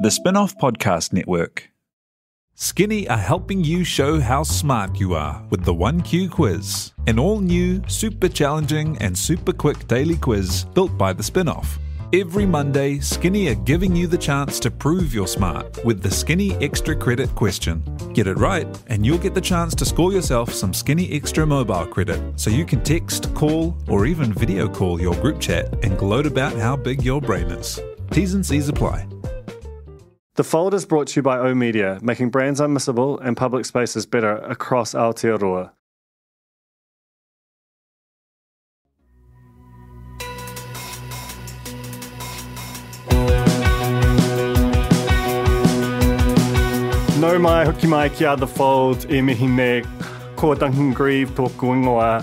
The Spinoff Podcast Network. Skinny are helping you show how smart you are with the 1Q quiz, an all new, super challenging, and super quick daily quiz built by the Spinoff. Every Monday, Skinny are giving you the chance to prove you're smart with the Skinny Extra Credit question. Get it right, and you'll get the chance to score yourself some Skinny Extra mobile credit so you can text, call, or even video call your group chat and gloat about how big your brain is. T's and C's apply. The Fold is brought to you by O Media, making brands unmissable and public spaces better across Aotearoa. No mai hoki mai ki The Fold e mihi me ko Duncan Greive tōku ingoa.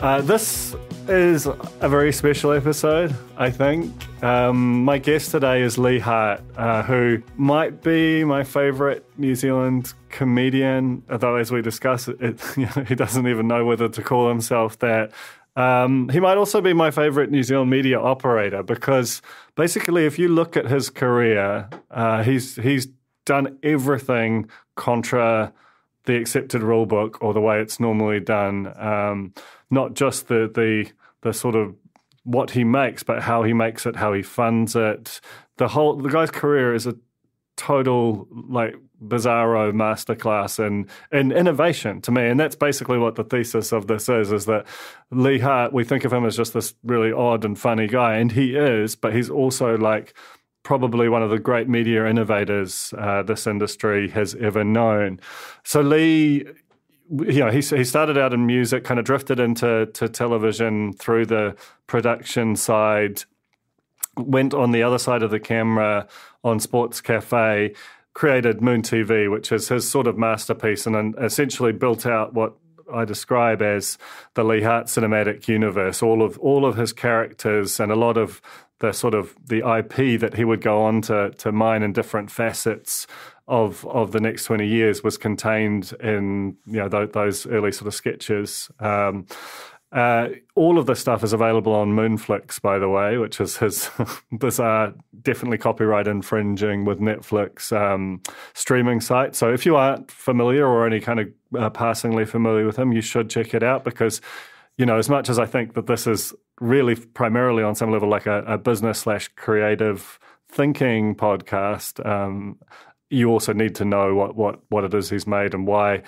Uh, this is a very special episode, I think. Um, my guest today is Leigh Hart, uh, who might be my favourite New Zealand comedian, although as we discuss it, he doesn't even know whether to call himself that. Um, he might also be my favourite New Zealand media operator because basically, if you look at his career, uh, he's he's done everything contra the accepted rule book or the way it's normally done. Um, not just the the the sort of what he makes, but how he makes it, how he funds it. The whole the guy's career is a total like bizarro masterclass in in innovation to me, and that's basically what the thesis of this is: is that Leigh Hart, we think of him as just this really odd and funny guy, and he is, but he's also like probably one of the great media innovators uh, this industry has ever known. So Leigh, you know, he he started out in music, kind of drifted into to television through the production side, went on the other side of the camera on Sports Cafe, created Moon TV, which is his sort of masterpiece, and then essentially built out what I describe as the Leigh Hart cinematic universe. All of all of his characters and a lot of the sort of the IP that he would go on to to mine in different facets of of the next twenty years was contained in you know th- those early sort of sketches. Um, uh, all of this stuff is available on Moonflix, by the way, which is his bizarre, definitely copyright infringing with Netflix um, streaming site. So if you aren't familiar or any kind of uh, passingly familiar with him, you should check it out because, you know, as much as I think that this is really primarily on some level like a, a business slash creative thinking podcast, um, you also need to know what, what, what it is he's made and why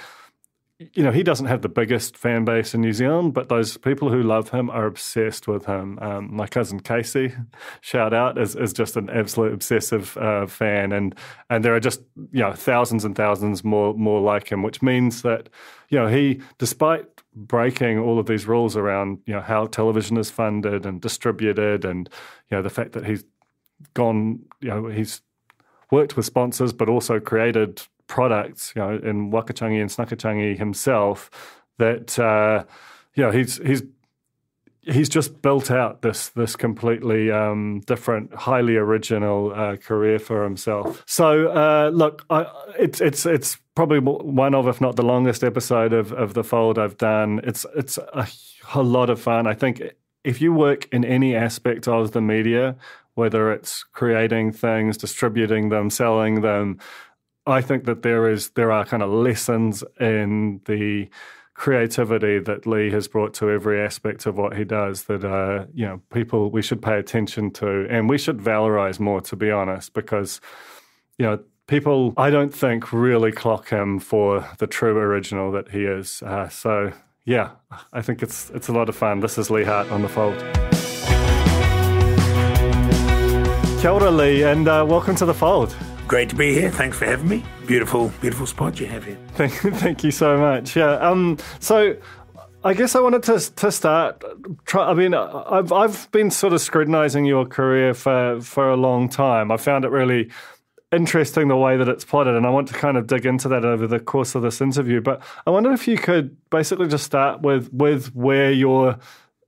you know, he doesn't have the biggest fan base in New Zealand, but those people who love him are obsessed with him. Um, my cousin Casey, shout out, is, is just an absolute obsessive uh, fan, and and there are just you know thousands and thousands more more like him, which means that you know he, despite breaking all of these rules around you know how television is funded and distributed, and you know the fact that he's gone, you know, he's worked with sponsors, but also created products, you know, in Wakachangi and Snakachangi himself, that uh, you know he's he's he's just built out this this completely um, different, highly original uh, career for himself. So uh, look, I, it's it's it's probably one of, if not the longest episode of of the fold I've done. It's it's a, a lot of fun. I think if you work in any aspect of the media, whether it's creating things, distributing them, selling them, I think that there is there are kind of lessons in the creativity that Leigh has brought to every aspect of what he does that uh, you know people we should pay attention to and we should valorize more to be honest because you know people I don't think really clock him for the true original that he is. Uh, so yeah I think it's it's a lot of fun. This is Leigh Hart on the fold Kia ora, Leigh and uh, welcome to the fold Great to be here. Thanks for having me. Beautiful, beautiful spot you have here. Thank, thank you so much. Yeah. Um. So. I guess I wanted to to start. Try, I mean, I've I've been sort of scrutinizing your career for for a long time. I found it really interesting the way that it's plotted, and I want to kind of dig into that over the course of this interview. But I wonder if you could basically just start with with where your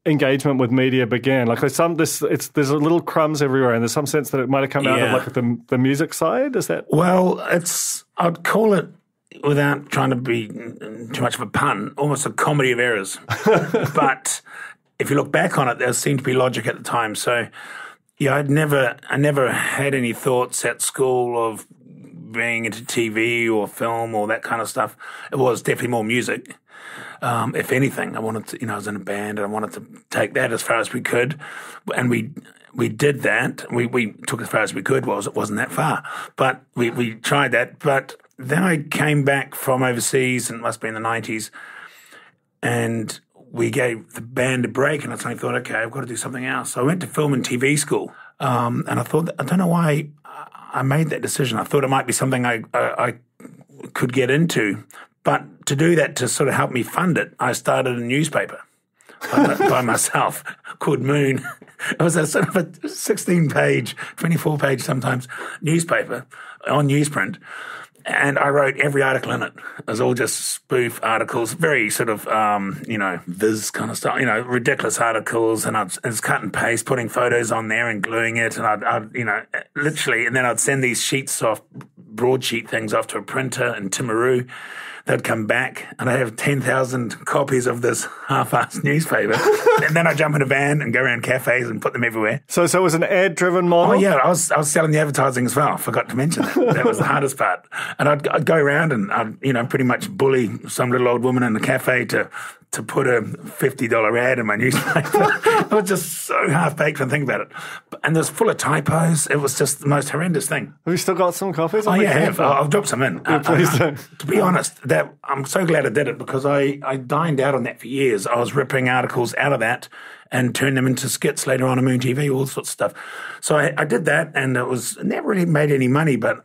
engagement with media began? Like there's some this it's there's a little crumbs everywhere, and there's some sense that it might have come out of like the the music side. Is that well? It's I'd call it without trying to be too much of a pun, almost a comedy of errors. but if you look back on it, there seemed to be logic at the time. So Yeah, I'd never, I never had any thoughts at school of being into TV or film or that kind of stuff. It was definitely more music. Um, if anything, I wanted to, you know, I was in a band and I wanted to take that as far as we could, and we we did that. We we took as far as we could. Was it wasn't that far, but we we tried that. But then I came back from overseas, and it must be in the nineties, and we gave the band a break, and I suddenly thought, okay, I've got to do something else. So I went to film and TV school, um, and I thought, I don't know why I made that decision. I thought it might be something I, I, I could get into, but to do that to sort of help me fund it, I started a newspaper by, myself called Moon. It was a sort of a 16 page, 24 page sometimes newspaper on newsprint and I wrote every article in it. It was all just spoof articles, very sort of, um, you know, viz kind of stuff, you know, ridiculous articles. And I'd, I'd cut and paste, putting photos on there and gluing it. And I'd, I'd, you know, literally, and then I'd send these sheets off, broadsheet things off to a printer in Timaru they'd come back and I have 10,000 copies of this half-assed newspaper. and then I'd jump in a van and go around cafes and put them everywhere. So, so it was an ad-driven model? Oh, yeah. I was, I was selling the advertising as well. I Forgot to mention that. That was the hardest part. And I'd, I'd go around and I'd, you know, pretty much bully some little old woman in the cafe to to put a $50 ad in my newspaper. it was just so half baked when I think about it. And it was full of typos. It was just the most horrendous thing. Have you still got some copies? Oh, yeah, I have. I'll, I'll drop some in. Yeah, please uh, do. To be honest, that I'm so glad I did it because I, I dined out on that for years. I was ripping articles out of that and turned them into skits later on on Moon TV, all sorts of stuff. So I, I did that and it was never really made any money, but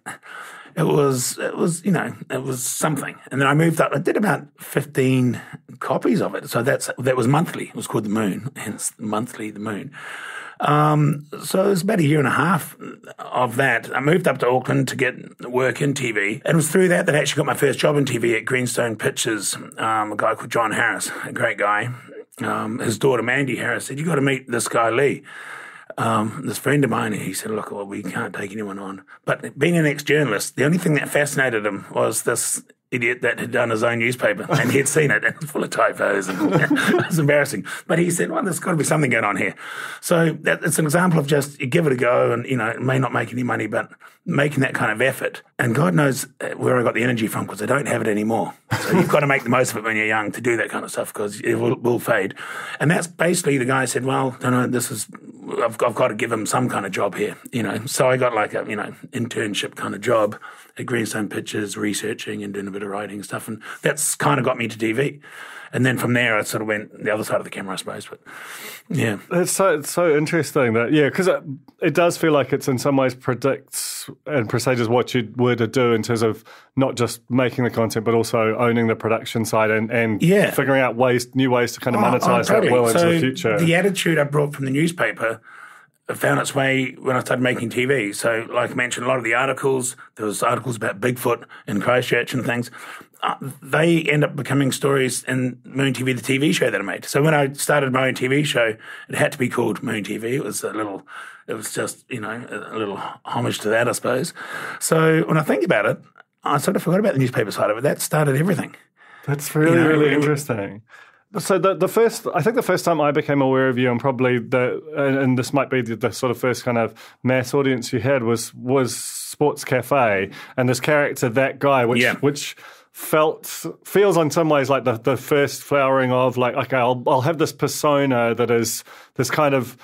it was it was you know it was something and then i moved up i did about 15 copies of it so that's that was monthly it was called the moon hence monthly the moon um, so it was about a year and a half of that. I moved up to Auckland to get work in TV, and it was through that that I actually got my first job in TV at Greenstone Pictures. Um, a guy called John Harris, a great guy. Um, his daughter Mandy Harris said, "You got to meet this guy Leigh." um, this friend of mine, he said, look, well, we can't take anyone on. But being an ex-journalist, the only thing that fascinated him was this idiot that had done his own newspaper and he'd seen it and it's full of typos and it was embarrassing. But he said, well, there's got to be something going on here. So that, it's an example of just give it a go and, you know, it may not make any money, but making that kind of effort. And God knows uh, where I got the energy from because I don't have it anymore. So you've got to make the most of it when you're young to do that kind of stuff because it will, will, fade. And that's basically the guy said, well, no, no, this is, I've, I've got to give him some kind of job here, you know. So I got like a, you know, internship kind of job at Greenstone Pictures, researching and doing a bit of writing and stuff. And that's kind of got me to TV. And then from there, I sort of went the other side of the camera, I suppose. But yeah, it's so it's so interesting that yeah, because it, it does feel like it's in some ways predicts and presages what you were to do in terms of not just making the content, but also owning the production side and and yeah. figuring out ways, new ways to kind of monetize oh, oh, totally. that well so into the future. The attitude I brought from the newspaper found its way when I started making TV. So, like I mentioned, a lot of the articles, there was articles about Bigfoot in Christchurch and things. Uh, they end up becoming stories in Moon TV, the TV show that I made. So when I started my own TV show, it had to be called Moon TV. It was a little, it was just, you know, a little homage to that, I suppose. So when I think about it, I sort of forgot about the newspaper side of it. That started everything. That's really, you know, really interesting. So the the first, I think the first time I became aware of you, and probably the, and this might be the, the, sort of first kind of mass audience you had was was Sports Cafe, and this character, that guy, which yeah. which felt feels in some ways like the the first flowering of like okay, I'll I'll have this persona that is this kind of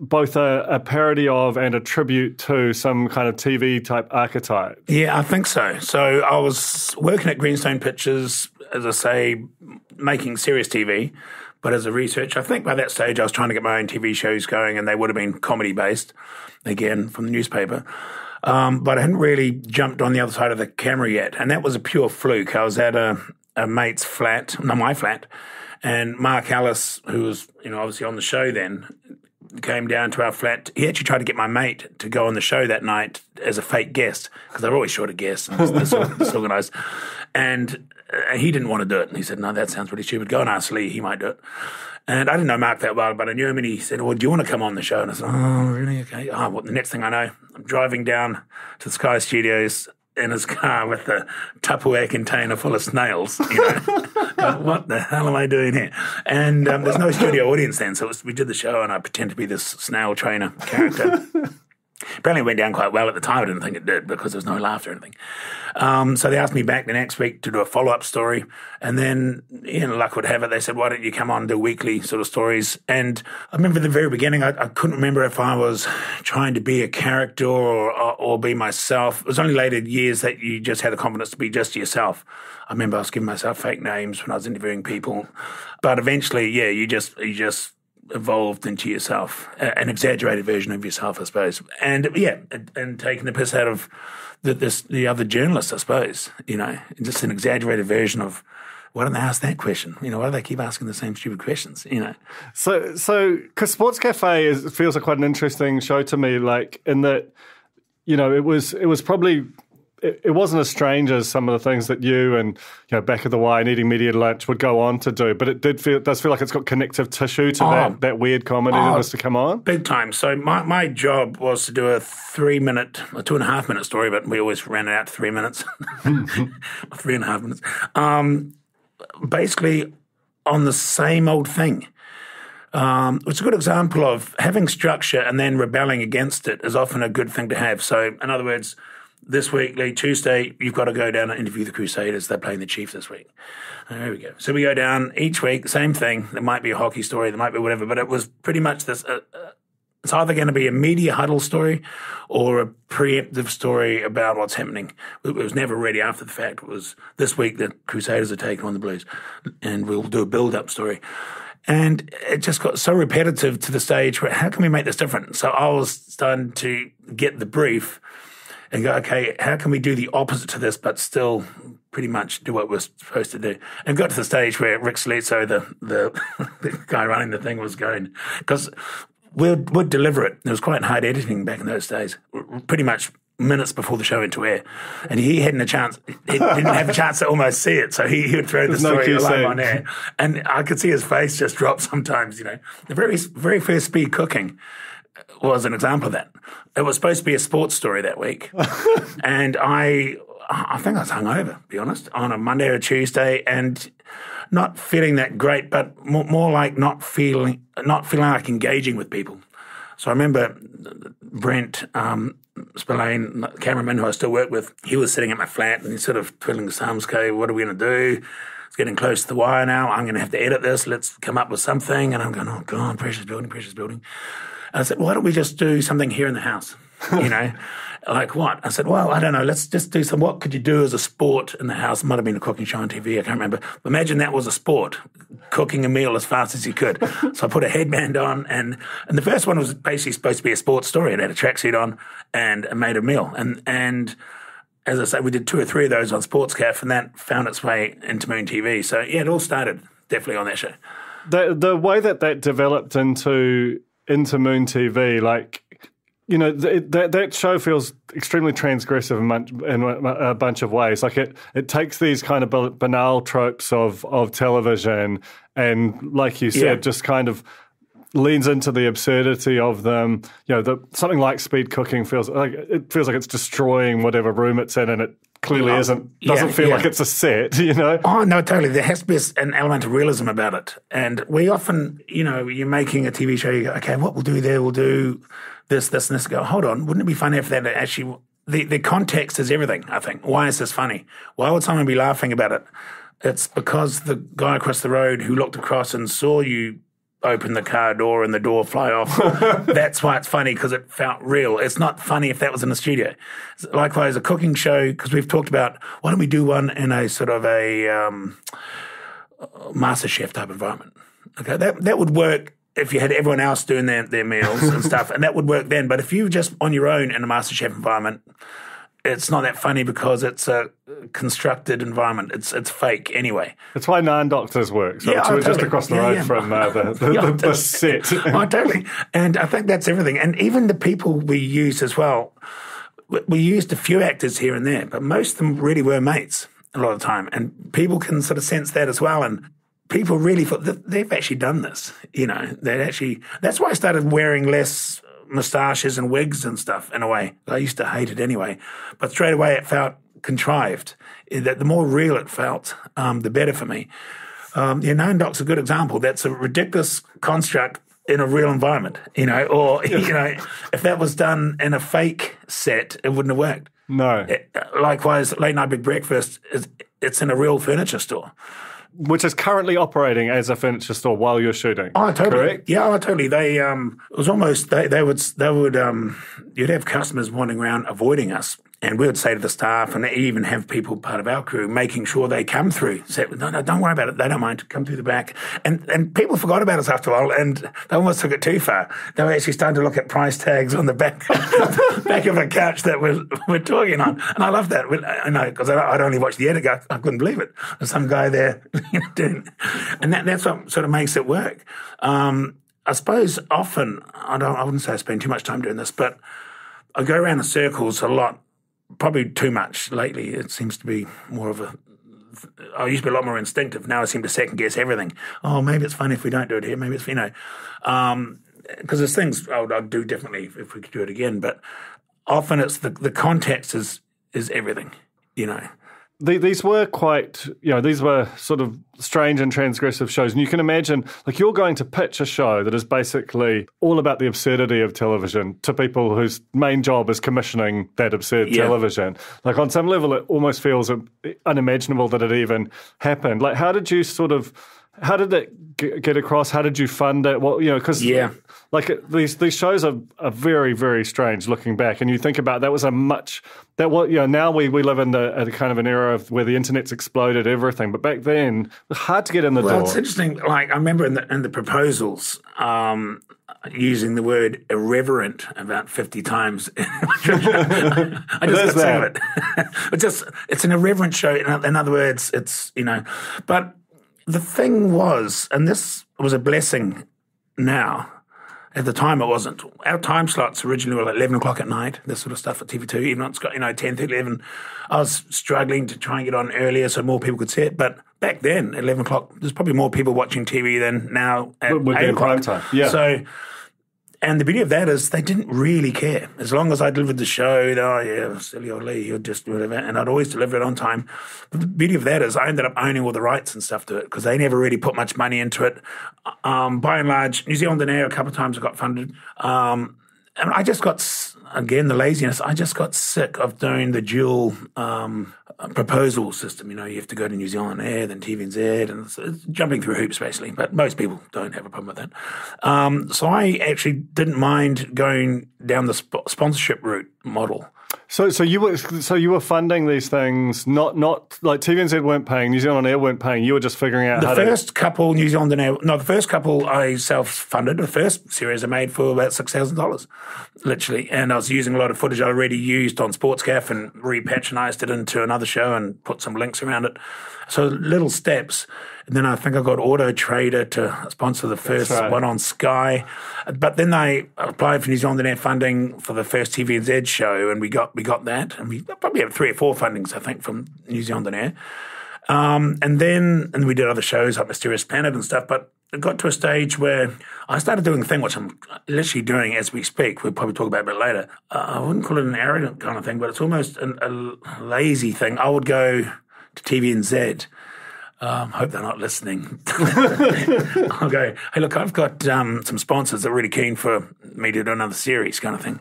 both a, a, parody of and a tribute to some kind of TV type archetype. Yeah, I think so. So I was working at Greenstone Pictures, as I say, making serious TV. But as a researcher, I think by that stage I was trying to get my own TV shows going, and they would have been comedy based, again from the newspaper. Um, but I hadn't really jumped on the other side of the camera yet, and that was a pure fluke. I was at a, a mate's flat, not my flat, and Marc Ellis, who was you know obviously on the show then, came down to our flat. He actually tried to get my mate to go on the show that night as a fake guest because they're always short of guests, and disorganized. And uh, he didn't want to do it. And he said, "No, that sounds pretty stupid. Go and ask Leigh; he might do it." And I didn't know Marc that well, but I knew him, and he said, "Well, do you want to come on the show?" And I said, "Oh, really? Okay." Oh, well, the next thing I know, I'm driving down to Sky Studios in his car with a Tupperware container full of snails. You know, what the hell am I doing here? And um, there's no studio audience then, so was, we did the show, and I pretend to be this snail trainer character. Apparently, it went down quite well at the time. I didn't think it did because there was no laughter or anything. Um, so they asked me back the next week to do a follow up story. And then, you know, luck would have it, they said, why don't you come on do weekly sort of stories? And I remember the very beginning, I, I couldn't remember if I was trying to be a character or, or, or be myself. It was only later years that you just had the confidence to be just yourself. I remember I was giving myself fake names when I was interviewing people. But eventually, yeah, you just, you just, evolved into yourself, an exaggerated version of yourself, I suppose. And yeah, and, and taking the piss out of the, this, the other journalists, I suppose, you know, just an exaggerated version of why don't they ask that question? You know, why do they keep asking the same stupid questions? You know. So, so because Sports Cafe is, feels like quite an interesting show to me, like in that, you know, it was it was probably it, it, wasn't as strange as some of the things that you and you know back of the and eating media lunch would go on to do, but it did feel it does feel like it's got connective tissue to oh, that, that weird comedy oh, that was to come on. Big time. So my, my job was to do a three minute, a two and a half minute story, but we always ran it out to three minutes, three and a half minutes. Um, basically on the same old thing. Um, it's a good example of having structure and then rebelling against it is often a good thing to have. So, in other words, this week, Tuesday, you've got to go down and interview the Crusaders. They're playing the Chiefs this week. There we go. So we go down each week, same thing. There might be a hockey story, there might be whatever, but it was pretty much this. Uh, uh, it's either going to be a media huddle story or a preemptive story about what's happening. It was never ready after the fact. It was this week the Crusaders are taking on the Blues, and we'll do a build-up story. And it just got so repetitive to the stage where how can we make this different? So I was starting to get the brief and go, okay, how can we do the opposite to this, but still pretty much do what we're supposed to do? And got to the stage where Ric Salizzo, the, the, the guy running the thing, was going, because we'd, we'd deliver it. It was quite hard editing back in those days, pretty much minutes before the show went to air, and he hadn't a chance. He didn't have a chance to almost see it, so he, he would throw the story no live on air, and I could see his face just drop sometimes. You know, the very very first speed cooking was an example of that. It was supposed to be a sports story that week, and I, I think I was hungover, to be honest, on a Monday or Tuesday, and not feeling that great, but more, more like not feeling, not feeling like engaging with people. So I remember Brent um, Spillane, cameraman who I still work with, he was sitting at my flat and he's sort of twiddling his thumbs. Okay, what are we going to do? It's getting close to the wire now. I'm going to have to edit this. Let's come up with something. And I'm going, oh God, precious building, precious building. I said, why don't we just do something here in the house? You know, like what? I said, well, I don't know. Let's just do some. What could you do as a sport in the house? It might have been a cooking show on TV. I can't remember. Imagine that was a sport, cooking a meal as fast as you could. so I put a headband on, and and the first one was basically supposed to be a sports story. It had a tracksuit on and made a meal, and and as I say, we did two or three of those on Sportscaf, and that found its way into Moon TV. So yeah, it all started definitely on that show. The the way that that developed into into Moon TV, like you know th- that that show feels extremely transgressive in, in a bunch of ways. Like it it takes these kind of banal tropes of of television, and like you said, yeah. just kind of leans into the absurdity of them. You know, the, something like speed cooking feels like it feels like it's destroying whatever room it's in, and it clearly oh, isn't. Doesn't yeah, feel yeah. like it's a set. You know? Oh no, totally. There has to be an element of realism about it, and we often, you know, you're making a TV show. You go, okay, what we'll do there, we'll do this, this, and this. Go, hold on, wouldn't it be funny if that actually the the context is everything. I think. Why is this funny? Why would someone be laughing about it? It's because the guy across the road who looked across and saw you open the car door and the door fly off. That's why it's funny because it felt real. It's not funny if that was in the studio. Likewise, a cooking show because we've talked about why don't we do one in a sort of a um, master chef type environment. Okay, that that would work if you had everyone else doing their, their meals and stuff, and that would work then. But if you were just on your own in a master chef environment, it's not that funny because it's a constructed environment. It's it's fake anyway. It's why nine doctors work. So yeah, oh, just across the yeah, road yeah. from uh, the, the, yeah, the, the set. oh, totally. And I think that's everything. And even the people we use as well. We used a few actors here and there, but most of them really were mates a lot of the time. And people can sort of sense that as well. And people really thought they've actually done this. You know, they actually. That's why I started wearing less moustaches and wigs and stuff in a way. I used to hate it anyway, but straight away it felt contrived, that the more real it felt, um, the better for me. Um, yeah, Nine Doc's a good example. That's a ridiculous construct in a real environment, you know, or, you know, if that was done in a fake set, it wouldn't have worked. No. It, likewise, Late Night Big Breakfast, is, it's in a real furniture store. Which is currently operating as a furniture store while you're shooting. Oh, totally. Correct? Yeah, oh, totally. They um, it was almost they they would they would um, you'd have customers wandering around avoiding us and we would say to the staff, and even have people part of our crew making sure they come through. Say, no, no, don't worry about it. They don't mind. Come through the back. And and people forgot about us after a while, and they almost took it too far. They were actually starting to look at price tags on the back back of a couch that we're, we're talking on. And I love that. I know because I'd only watched the edit. I couldn't believe it. There's some guy there doing, and that, that's what sort of makes it work. Um, I suppose often I don't. I wouldn't say I spend too much time doing this, but I go around in circles a lot probably too much lately. It seems to be more of a. I used to be a lot more instinctive. Now I seem to second guess everything. Oh, maybe it's fun if we don't do it here. Maybe it's you know, because um, there's things I would, I'd do differently if we could do it again. But often it's the the context is is everything. You know the, these were quite, you know, these were sort of strange and transgressive shows. And you can imagine, like, you're going to pitch a show that is basically all about the absurdity of television to people whose main job is commissioning that absurd yeah. television. Like, on some level, it almost feels unimaginable that it even happened. Like, how did you sort of how did it get across? How did you fund it? Well, you know, because yeah, like these these shows are, are very very strange looking back, and you think about that was a much that what you know now we, we live in the a kind of an era of where the internet's exploded everything, but back then hard to get in the well, door. It's interesting. Like I remember in the in the proposals. Um, using the word irreverent about 50 times. I just got sick of it. it's just, it's an irreverent show. In, in other words, it's, you know, but the thing was, and this was a blessing now, at the time it wasn't. Our time slots originally were like 11 o'clock at night, this sort of stuff at TV2, even though it's got, you know, 10, 11. I was struggling to try and get on earlier so more people could see it. But back then, 11 o'clock, there's probably more people watching TV than now at 8 o'clock. Time. Yeah. So and the beauty of that is they didn't really care. As long as I delivered the show, oh yeah, silly old Leigh, you'll just do whatever. And I'd always deliver it on time. But the beauty of that is I ended up owning all the rights and stuff to it because they never really put much money into it. Um, by and large, New Zealand and Air a couple of times I got funded. Um, and I just got again the laziness. I just got sick of doing the dual um, proposal system. You know, you have to go to New Zealand Air, then TVNZ, and it's, it's jumping through hoops basically. But most people don't have a problem with that. Um, so I actually didn't mind going down the sp- sponsorship route model. So, so you were so you were funding these things, not not like TVNZ weren't paying, New Zealand Air weren't paying. You were just figuring out the first to... couple New Zealand Air. No, the first couple I self funded. The first series I made for about six thousand dollars, literally, and I was using a lot of footage I already used on Sportscaf and repatronized it into another show and put some links around it. So little steps. And then I think I got Auto Trader to sponsor the first right. one on Sky. But then I applied for New Zealand Air funding for the first TVNZ show, and we got we got that, and we probably have three or four fundings I think from New Zealand Air. Um, and then and we did other shows like Mysterious Planet and stuff. But it got to a stage where I started doing a thing which I'm literally doing as we speak. We'll probably talk about it a bit later. Uh, I wouldn't call it an arrogant kind of thing, but it's almost an, a lazy thing. I would go TVNZ um, hope they're not listening. I'll go, hey, look, I've got um, some sponsors that are really keen for me to do another series kind of thing.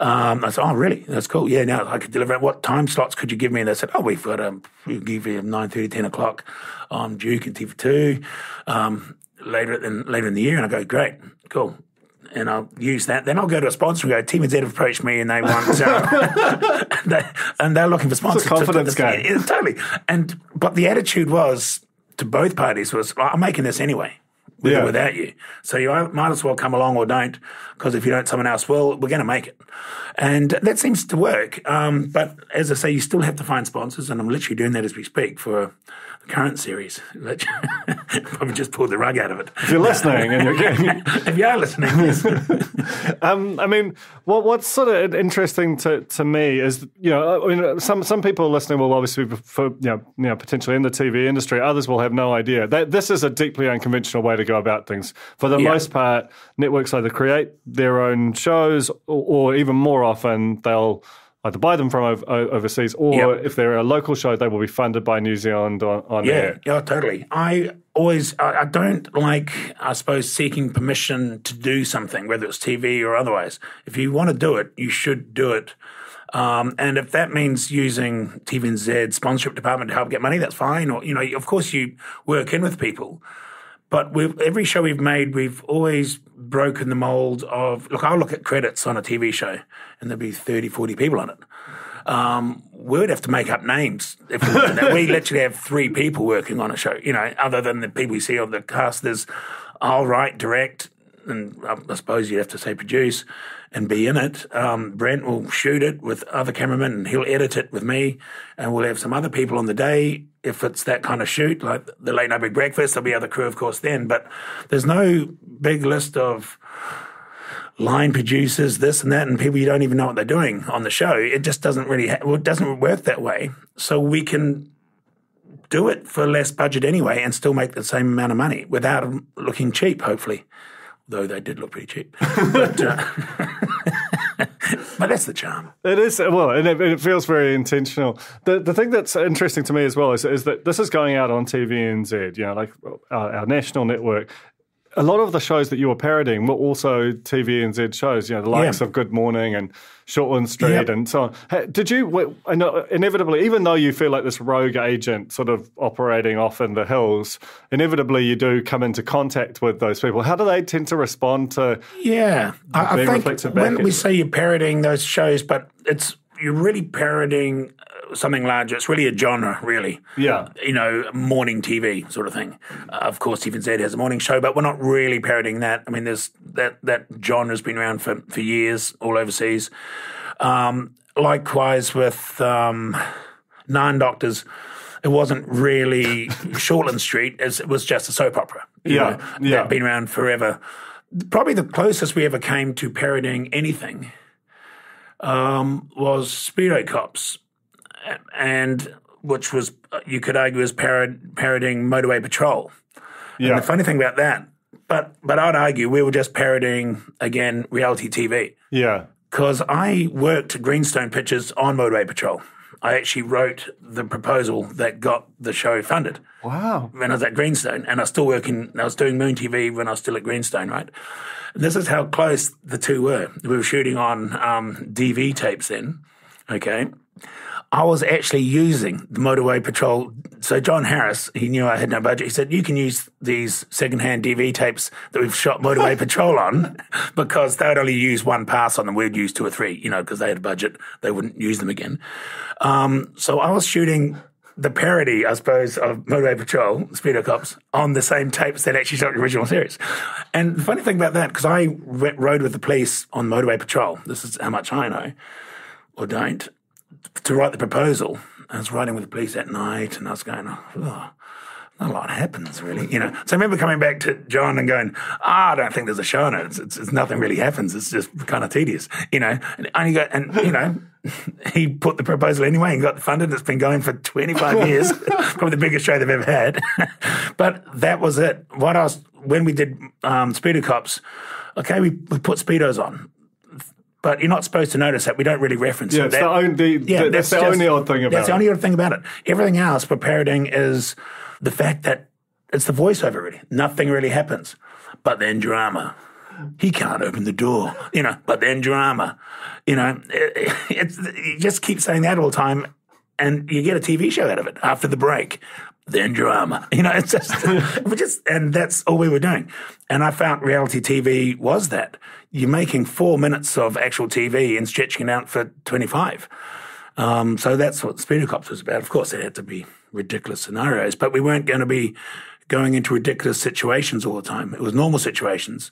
Um, I said, oh, really? That's cool. Yeah, now I could deliver. What time slots could you give me? And they said, oh, we've got, um, we'll give you 9.30, 10 o'clock on Duke and TV2 um, later, in, later in the year. And I go, great, cool and I'll use that. Then I'll go to a sponsor and go, TVNZ have approached me and they want, uh, and, they, and they're looking for sponsors. It's a confidence game. Yeah, totally. And, but the attitude was to both parties was, I'm making this anyway. With yeah. or without you. So you might as well come along or don't, because if you don't, someone else will. We're going to make it. And that seems to work. Um, but as I say, you still have to find sponsors, and I'm literally doing that as we speak for current series. Probably just pulled the rug out of it. If you're listening, and you're getting... if you are listening, yes. um, I mean, what, what's sort of interesting to, to me is, you know, I mean, some some people listening will obviously be for, you know, you know, potentially in the TV industry. Others will have no idea. That this is a deeply unconventional way to go about things. For the yeah. most part, networks either create their own shows, or, or even more often, they'll either buy them from ov- overseas or Yep. if they're a local show, they will be funded by New Zealand on, on Yeah, air. yeah, totally. I always, I, I don't like, I suppose, seeking permission to do something, whether it's TV or otherwise. If you want to do it, you should do it. Um, and if that means using TVNZ sponsorship department to help get money, that's fine. Or, you know, of course you work in with people. But we've, every show we've made, we've always broken the mold of look, I'll look at credits on a TV show and there'll be 30, 40 people on it. Um, we'd have to make up names. If we, we literally have three people working on a show, you know, other than the people you see on the cast. There's I'll write, direct, and um, I suppose you'd have to say produce and be in it. Um, Brent will shoot it with other cameramen and he'll edit it with me. And we'll have some other people on the day if it's that kind of shoot, like the late night big breakfast. There'll be other crew, of course, then. But there's no big list of line producers, this and that, and people you don't even know what they're doing on the show. It just doesn't really, ha- well, it doesn't work that way. So we can do it for less budget anyway and still make the same amount of money without looking cheap, hopefully. Though they did look pretty cheap. but, uh, but that's the charm. It is well, and it, it feels very intentional. The the thing that's interesting to me as well is, is that this is going out on TVNZ, you know, like our, our national network. A lot of the shows that you were parodying were also TVNZ shows, you know, the likes Yeah. of Good Morning and Shortland Street Yep. and so on. Did you, w- I know, inevitably, even though you feel like this rogue agent sort of operating off in the hills, inevitably you do come into contact with those people. How do they tend to respond to? Yeah, I, I think reflected back when we say you're parodying those shows, but it's you're really parodying uh, something larger. It's really a genre, really. Yeah. you know, morning TV sort of thing. Uh, of course, TVNZ has a morning show, but we're not really parodying that. I mean, there's that that genre's been around for for years all overseas. Um, likewise with um, Nine Doctors. It wasn't really Shortland Street, it was just a soap opera. you Yeah, know, yeah. That'd been around forever. Probably the closest we ever came to parodying anything um, was Speedo Cops, and which was you could argue is parod- parodying Motorway Patrol. Yeah. And the funny thing about that, but but I'd argue we were just parodying again reality TV Yeah. because I worked Greenstone Pictures on Motorway Patrol. I actually wrote the proposal that got the show funded Wow. when I was at Greenstone, and I was still working. I was doing Moon TV when I was still at Greenstone, right? And this is how close the two were. We were shooting on um, DV tapes then. Okay, I was actually using the Motorway Patrol. So John Harris, he knew I had no budget. He said, "You can use these secondhand DV tapes that we've shot Motorway Patrol on, because they would only use one pass on them. We'd use two or three, you know, because they had a budget. They wouldn't use them again. Um, so I was shooting." The parody, I suppose, of Motorway Patrol, Speedo Cops, on the same tapes that actually shot the original series. And the funny thing about that, because I went, rode with the police on Motorway Patrol, this is how much I know, or don't, to write the proposal. I was riding with the police at night and I was going, oh, not a lot happens really, you know. So I remember coming back to John and going, ah, I don't think there's a show on it. It's, it's, nothing really happens. It's just kind of tedious, you know. And, and, he got, and you know, he put the proposal anyway and got funded. It's been going for 25 years, probably the biggest show they've ever had. but that was it. What else? When we did um, Speedo Cops, okay, we, we put Speedos on. But you're not supposed to notice that. We don't really reference Yeah, it. That- the only, the, that's, the just- only odd thing about That's the only odd thing about it. Everything else for parodying is the fact that it's the voiceover really. Nothing really happens. But then drama. He can't open the door, you know, but then drama. You know, it, it's, you just keep saying that all the time and you get a TV show out of it after the break. Then drama. You know, it's just, we just, and that's all we were doing. And I found reality TV was that. You're making four minutes of actual TV and stretching it out for 25. Um, so that's what Speedo Cops was about. Of course, it had to be ridiculous scenarios, but we weren't going to be going into ridiculous situations all the time. It was normal situations,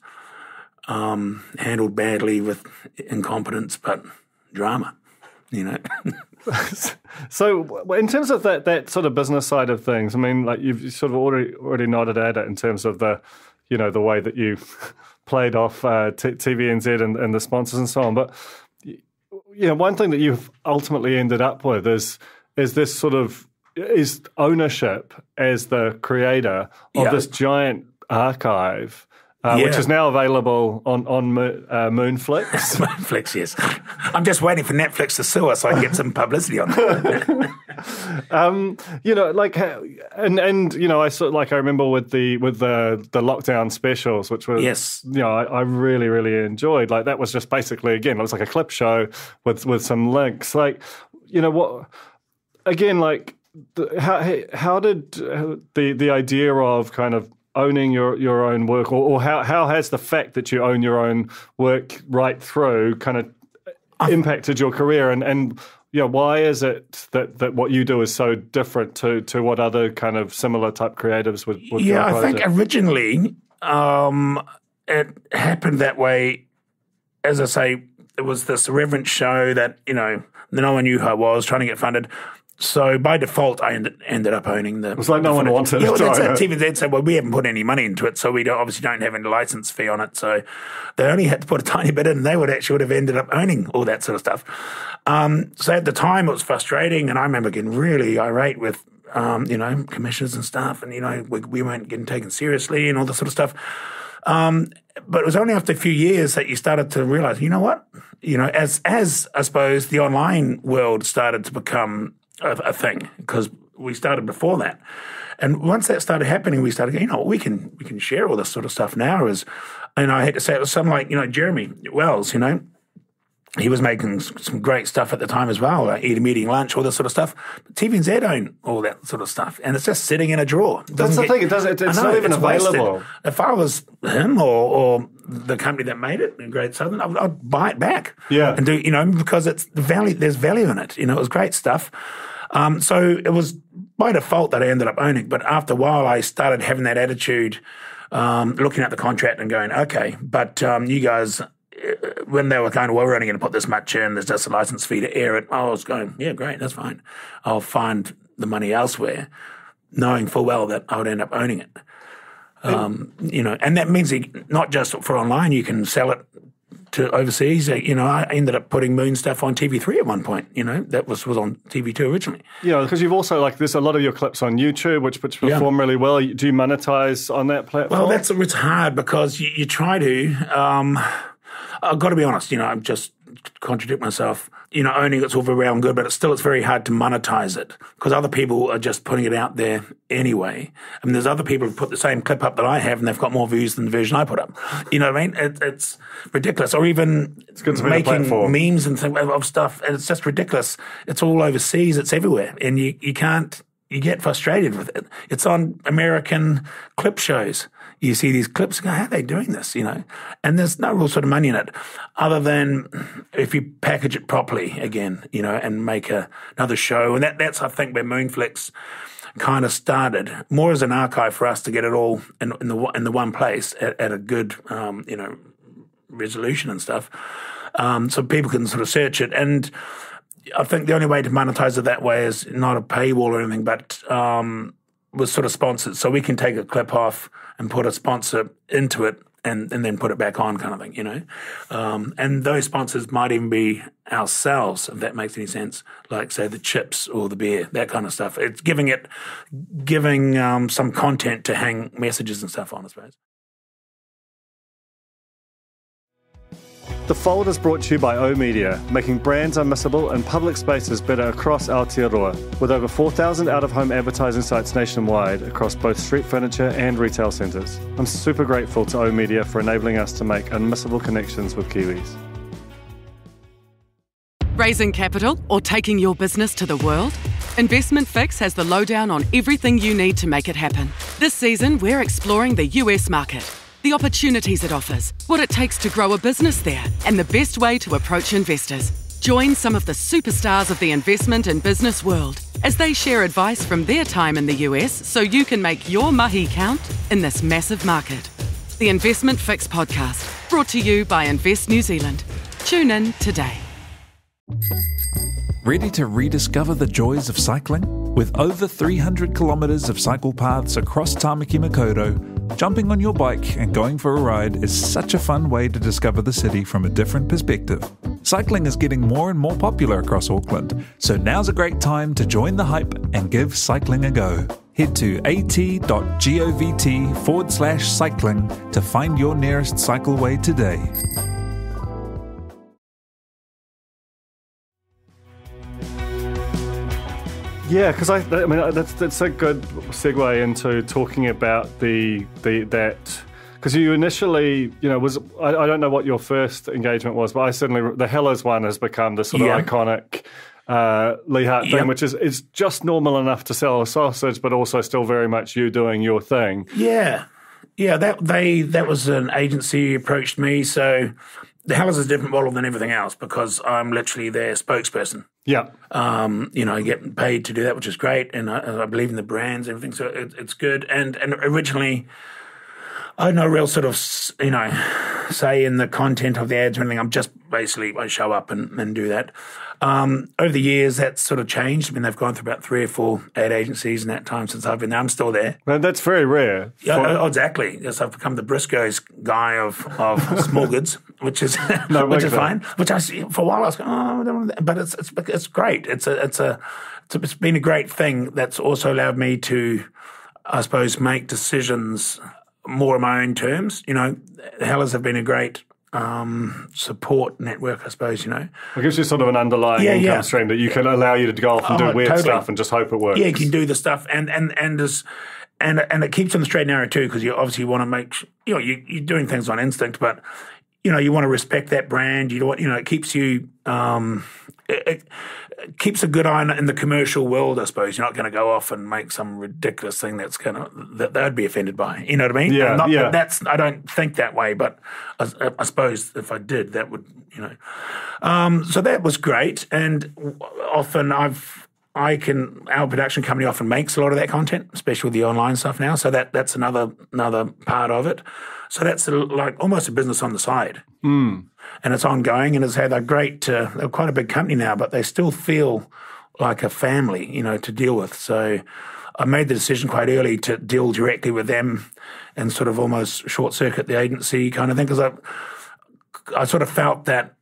um, handled badly with incompetence, but drama, you know. So, in terms of that that sort of business side of things, I mean, like you've sort of already already nodded at it in terms of the, you know, the way that you played off uh, t- TVNZ and, and the sponsors and so on. But you know, one thing that you've ultimately ended up with is is this sort of is ownership as the creator of Yeah. this giant archive uh, which is now available on on uh, Moonflix. Netflix, yes. I'm just waiting for Netflix to sue us so I can get some publicity on it. you know, like, uh, and and you know, I sort like I remember with the with the the lockdown specials, which was Yes. you know, I, I really really enjoyed. Like that was just basically again, it was like a clip show with with some links. Like, you know what? Again, like, the, how how did uh, the the idea of kind of owning your, your own work, or, or how how has the fact that you own your own work right through kind of impacted your career and and yeah why is it that that what you do is so different to to what other kind of similar type creatives would, would yeah, I think it? originally um, it happened that way. As I say, it was this irreverent show that, you know, no one knew who I was, trying to get funded. So by default, I ended, ended up owning the. It was like no one wanted Yeah, well, to that's own it. it. TVZ said, well, we haven't put any money into it, so we don't, obviously don't have any license fee on it. So they only had to put a tiny bit in, and they would actually would have ended up owning all that sort of stuff. Um, so at the time, it was frustrating, and I remember getting really irate with, um, you know, commissioners and stuff, and you know, we, we weren't getting taken seriously and all this sort of stuff. Um, but it was only after a few years that you started to realize, you know what, you know, as as I suppose the online world started to become a, a thing because we started before that. And once that started happening, we started, going, you know, we can we can share all this sort of stuff now. As and I had to say, it was something like, you know, Jeremy Wells, you know, he was making some great stuff at the time as well, like eating, eating lunch, all this sort of stuff. But TVNZ own all that sort of stuff, and it's just sitting in a drawer. That's the thing, it doesn't- it's I not even wasted. available. If I was him or, or the company that made it, Great Southern, I'd, I'd buy it back. Yeah. and do you know because it's the value. There's value in it. You know, it was great stuff. Um, so it was by default that I ended up owning. But after a while, I started having that attitude, um, looking at the contract and going, okay, but um, you guys, uh, when they were going, well, we're only going to put this much in, there's just a license fee to air it. I was going, yeah, great, that's fine. I'll find the money elsewhere, knowing full well that I would end up owning it. Um, you know, and that means not just for online, you can sell it to overseas. You know, I ended up putting Moon stuff on TV3 at one point. You know, that was was on TV2 originally. Yeah, because you've also like there's a lot of your clips on YouTube which which Yeah. perform really well. Do you monetize on that platform? Well, that's it's hard because you, you try to. Um, I've got to be honest. You know, I'm just contradict myself. You know, owning it's all very well and good, but it's still it's very hard to monetize it because other people are just putting it out there anyway. I mean, there's other people who put the same clip up that I have, and they've got more views than the version I put up. You know what I mean? It, it's ridiculous. Or even it's good to making memes and things of stuff, and it's just ridiculous. It's all overseas. It's everywhere, and you you can't. You get frustrated with it. It's on American clip shows. You see these clips, go, how are they doing this? You know, and there's no real sort of money in it, other than if you package it properly again, you know, and make a, another show. And that that's I think where Moonflix kind of started, more as an archive for us to get it all in, in the in the one place at, at a good, um, you know, resolution and stuff, um, so people can sort of search it. And I think the only way to monetize it that way is not a paywall or anything, but um, was sort of sponsored. So we can take a clip off and put a sponsor into it. And, and then put it back on, kind of thing, you know. Um, and those sponsors might even be ourselves, if that makes any sense. Like, say, the chips or the beer, that kind of stuff. It's giving it, giving um, some content to hang messages and stuff on, I suppose. The Fold is brought to you by O Media, making brands unmissable and public spaces better across Aotearoa, with over 4,000 out of home advertising sites nationwide across both street furniture and retail centres. I'm super grateful to O Media for enabling us to make unmissable connections with Kiwis. Raising capital or taking your business to the world? Investment Fix has the lowdown on everything you need to make it happen. This season, we're exploring the US market, the opportunities it offers, what it takes to grow a business there, and the best way to approach investors. Join some of the superstars of the investment and business world as they share advice from their time in the US so you can make your mahi count in this massive market. The Investment Fix podcast, brought to you by Invest New Zealand. Tune in today. Ready to rediscover the joys of cycling? With over 300 kilometres of cycle paths across Tamaki Makaurau, jumping on your bike and going for a ride is such a fun way to discover the city from a different perspective. Cycling is getting more and more popular across Auckland, so now's a great time to join the hype and give cycling a go. Head to at.govt forward slash cycling to find your nearest cycleway today. Yeah, because I, I mean that's that's a good segue into talking about the the that because you initially you know was I, I, don't know what your first engagement was, but I certainly the Hellers one has become the sort of iconic uh, Leigh Hart thing, Yep. which is is just normal enough to sell a sausage, but also still very much you doing your thing. Yeah, yeah. That they that was an agency approached me. So the hell is a different model than everything else because I'm literally their spokesperson. Yeah, Um, you know, I get paid to do that, which is great, and I, I believe in the brands, and everything. So it, it's good. And and originally, I had no real sort of you know say in the content of the ads or anything. I'm just basically I show up and, and do that. Um, over the years, that's sort of changed. I mean, they've gone through about three or four ad agencies in that time since I've been there. I'm still there. and that's very rare. Yeah, for- oh, exactly. Yes, I've become the Briscoe's guy of, of small goods, which is No, which is that. fine. Which I see for a while I was going, oh, I don't want that. but it's it's it's great. It's a it's a it's, a, it's been a great thing that's also allowed me to, I suppose, make decisions more on my own terms. You know, Hellers have been a great um, support network, I suppose. You know, It gives you sort of an underlying Yeah, income yeah. stream that you can allow you to go off and do Oh, weird totally. stuff and just hope it works. Yeah, you can do the stuff, and and and as and and it keeps on the straight and narrow too, because you obviously want to make you know you you're doing things on instinct, but you know you want to respect that brand. You know what you know it keeps you. Um, it, it keeps a good eye on it in the commercial world, I suppose. You're not going to go off and make some ridiculous thing that's going to that they'd be offended by. You know what I mean? Yeah, Not yeah. that's I don't think that way, but I, I suppose if I did, that would you know. Um, so that was great, and often I've I can our production company often makes a lot of that content, especially with the online stuff now. So that that's another another part of it. So that's a, like almost a business on the side, mm. And it's ongoing, and it's had a great. Uh, they're quite a big company now, but they still feel like a family, you know, to deal with. So. I made the decision quite early to deal directly with them and sort of almost short circuit the agency kind of thing because I, I sort of felt that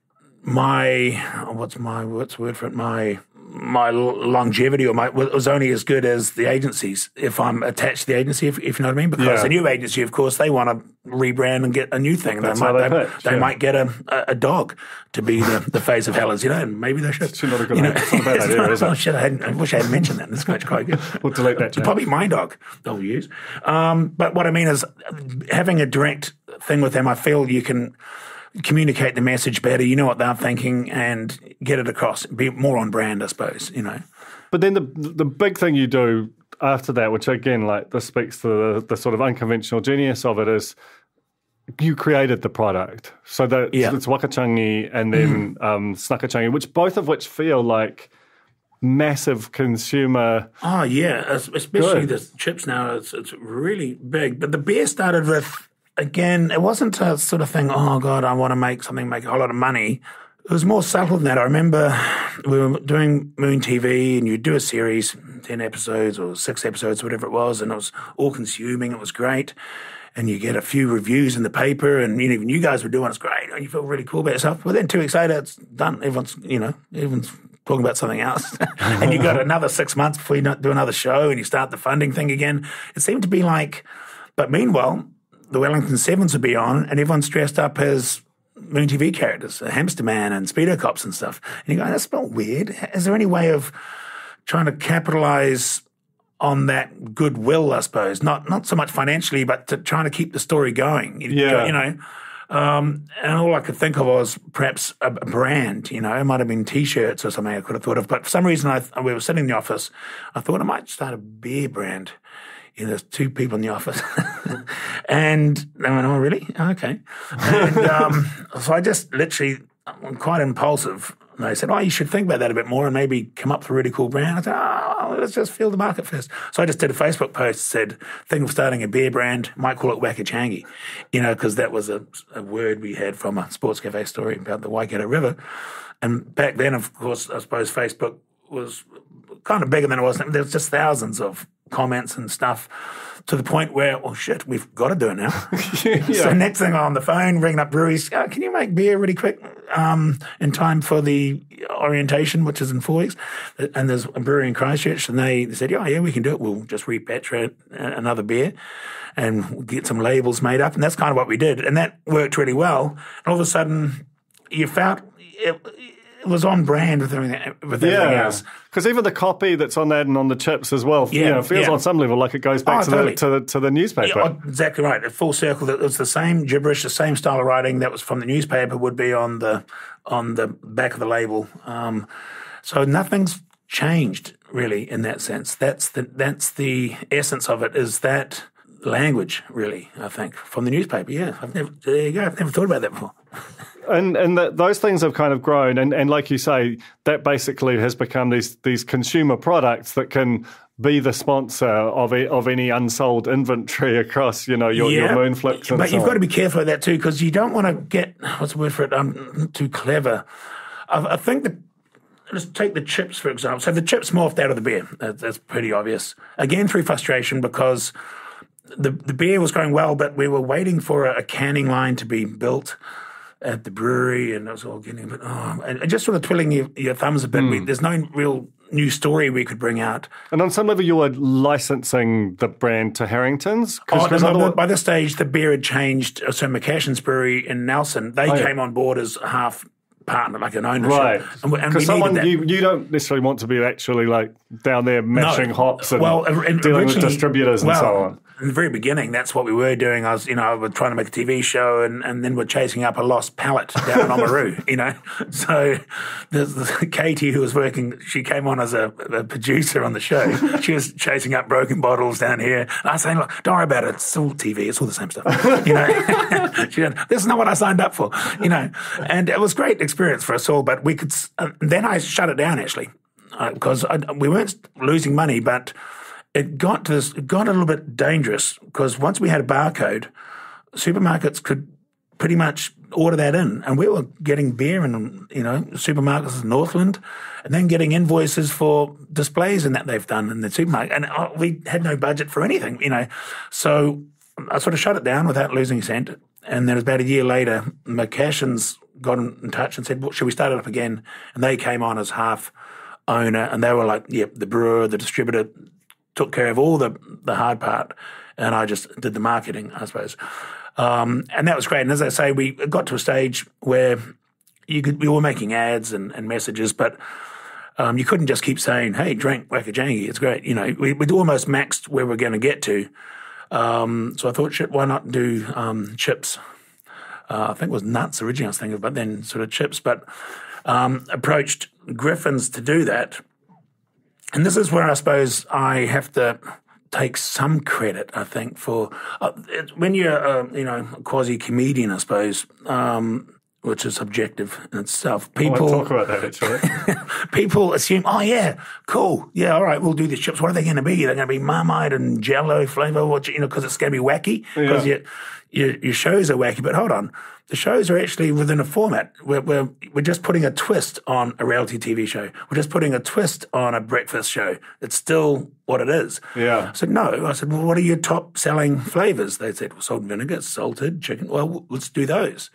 my what's my what's the word for it my my longevity or my was only as good as the agencies if I'm attached to the agency if, if you know what I mean because Yeah. a new agency of course they want to rebrand and get a new thing That's they might they pitch, they yeah. might get a, a, dog to be the, the face of Hellers you know and maybe they should It's not a good you idea. It's not a bad idea, is it? oh, shit, I, hadn't, I wish I had mentioned that that's quite, quite good We'll delete that, probably my dog they'll use. Um, but what I mean is having a direct thing with them, I feel you can communicate the message better. You know what they're thinking and get it across. Be more on brand, I suppose, you know. But then the the big thing you do after that, which again, like this speaks to the, the sort of unconventional genius of it, is you created the product. So that Yeah. it's Wakachangi and then um, Snakachangi, which both of which feel like massive consumer. Oh yeah, especially Good. the chips now. It's it's really big. But the beer started with again. It wasn't a sort of thing. Oh God, I want to make something, make a whole lot of money. It was more subtle than that. I remember we were doing Moon TV, and you'd do a series, ten episodes or six episodes, whatever it was, and it was all consuming. It was great. And you get a few reviews in the paper, and you know, even you guys were doing it's great, and you feel really cool about yourself. But then two weeks later, it's done. Everyone's, you know, everyone's talking about something else, and you got another six months before you do another show, and you start the funding thing again. It seemed to be like, but meanwhile, the Wellington Sevens would be on, and everyone's dressed up as Moon TV characters, a Hamster Man and Speedo Cops and stuff. And you go, that's not weird. Is there any way of trying to capitalize on that goodwill, I suppose? Not not so much financially, but to trying to keep the story going. Yeah. You know, um, and all I could think of was perhaps a, brand. You know, it might have been T-shirts or something I could have thought of. But for some reason, I, we were sitting in the office. I thought I might start a beer brand. There's two people in the office, and they went, "Oh, really? Okay." And um, so I just literally, I'm quite impulsive. And they said, "Oh, you should think about that a bit more and maybe come up with a really cool brand." I said, "Oh, let's just feel the market first. So I just did a Facebook post said, "Think of starting a beer brand. Might call it Wakachangi," you know, because that was a, a word we had from a sports cafe story about the Waikato River. And back then, of course, I suppose Facebook was kind of bigger than it was. There was just thousands of comments and stuff to the point where, oh shit, we've got to do it now. So next thing I'm on the phone, ringing up breweries, oh, can you make beer really quick um, in time for the orientation, which is in four weeks? And there's a brewery in Christchurch, and they said, yeah, yeah, we can do it. We'll just repatriate another beer and get some labels made up. And that's kind of what we did. And that worked really well. And all of a sudden, you felt it, it was on brand with everything, with everything Yeah, else. because even the copy that's on that and on the chips as well, you know, feels yeah. on some level like it goes back Oh, to, totally. the, to the to the newspaper. Yeah, oh, exactly right. At full circle, it was the same gibberish, the same style of writing that was from the newspaper would be on the on the back of the label. Um, so nothing's changed really in that sense. That's the that's the essence of it. Is that language really? I think from the newspaper. Yeah, I've never. There you go. I've never thought about that before. and and that those things have kind of grown, and, and like you say, that basically has become these these consumer products that can be the sponsor of a, of any unsold inventory across, you know, your, your moonflicks and but so you've on. got to be careful of that too because you don't want to get what's the word for it? I'm too clever. I, I think that let's take the chips for example. So the chips morphed out of the beer. That's pretty obvious. Again through frustration because the the beer was going well, but we were waiting for a, a canning line to be built at the brewery, and it was all getting a bit oh, and and just sort of twiddling your, your thumbs a bit. Hmm. We, there's no real new story we could bring out. And on some level, you were licensing the brand to Harrington's. Oh, no, no, otherwise- by this stage, the beer had changed. So McCashin's Brewery in Nelson, they Oh, yeah. came on board as half partner, like an ownership. Right, And, and because someone you, you don't necessarily want to be actually like down there mashing hops and well, dealing with distributors and well, so on. In the very beginning, that's what we were doing. I was, you know, I was trying to make a TV show, and, and then we're chasing up a lost pallet down in Oamaru, you know. So there's the, Katie, who was working, she came on as a, a producer on the show. she was chasing up broken bottles down here. And I was saying, look, don't worry about it. It's all TV. It's all the same stuff, you know. she said, this is not what I signed up for, you know. And it was a great experience for us all. But we could. Uh, then I shut it down actually because we weren't losing money, but it got to this, it got a little bit dangerous because once we had a barcode, supermarkets could pretty much order that in, and we were getting beer in you know supermarkets in Northland, and then getting invoices for displays and that they've done in the supermarket, and uh, we had no budget for anything, you know, so I sort of shut it down without losing a cent. And then about a year later, McCashins got in touch and said, well, "Should we start it up again?" And they came on as half owner, and they were like, "Yep, the brewer, the distributor." Took care of all the the hard part, and I just did the marketing, I suppose. Um, and that was great. And as I say, we got to a stage where you could we were making ads and, and messages, but um, you couldn't just keep saying, "Hey, drink Wakachangi, it's great." You know, we, we'd almost maxed where we're going to get to. Um, so I thought, shit, why not do um, chips? Uh, I think it was nuts originally. I was thinking, but then sort of chips. But um, approached Griffins to do that, and this is where I suppose I have to take some credit. I think for uh, it, when you're uh, you know a quasi comedian, I suppose. Um, which is subjective in itself. People to talk about that actually. people assume, oh yeah, cool, yeah, all right, we'll do the chips. What are they going to be? They're going to be Marmite and Jello flavor, what you know, because it's going to be wacky. Because Yeah. your, your your shows are wacky. But hold on, the shows are actually within a format. We're we're we're just putting a twist on a reality TV show. We're just putting a twist on a breakfast show. It's still what it is. Yeah. I said no. I said, well, what are your top selling flavors? They said, well, salt and vinegar, salted chicken. Well, let's do those.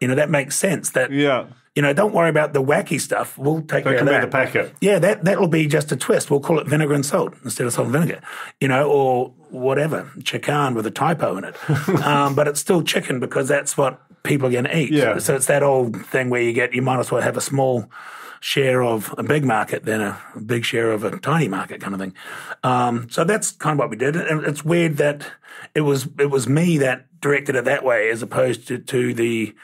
You know, that makes sense. That yeah. you know, don't worry about the wacky stuff. We'll take That care of that. the packet. Yeah, that that'll be just a twist. We'll call it vinegar and salt instead of salt and vinegar. You know, or whatever, chicken with a typo in it. um, but it's still chicken because that's what people are going to eat. Yeah. So it's that old thing where you get you might as well have a small share of a big market than a big share of a tiny market kind of thing. Um, so that's kind of what we did. And it's weird that it was it was me that directed it that way as opposed to, to the